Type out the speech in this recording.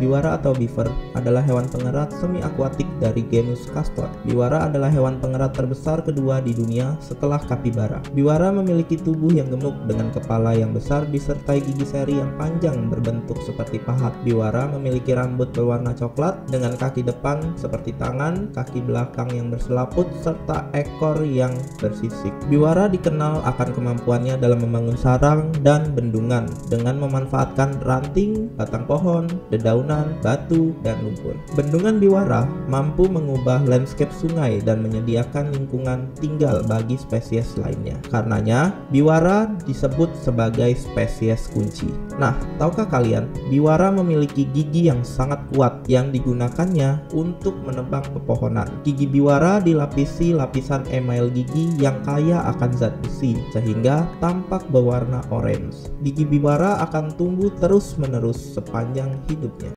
Biwara atau beaver adalah hewan pengerat semi-akuatik dari genus Castor. Biwara adalah hewan pengerat terbesar kedua di dunia setelah kapibara. Biwara memiliki tubuh yang gemuk dengan kepala yang besar disertai gigi seri yang panjang berbentuk seperti pahat. Biwara memiliki rambut berwarna coklat dengan kaki depan seperti tangan, kaki belakang yang berselaput, serta ekor yang bersisik. Biwara dikenal akan kemampuannya dalam membangun sarang dan bendungan dengan memanfaatkan ranting, batang pohon, dedaunan, batu, dan lumpur. Bendungan biwara mampu mengubah landscape sungai dan menyediakan lingkungan tinggal bagi spesies lainnya. Karenanya, biwara disebut sebagai spesies kunci. Nah, tahukah kalian, biwara memiliki gigi yang sangat kuat yang digunakannya untuk menebang pepohonan. Gigi biwara dilapisi lapisan email gigi yang kaya akan zat besi, sehingga tampak berwarna orange. Gigi biwara akan tumbuh terus-menerus sepanjang hidupnya.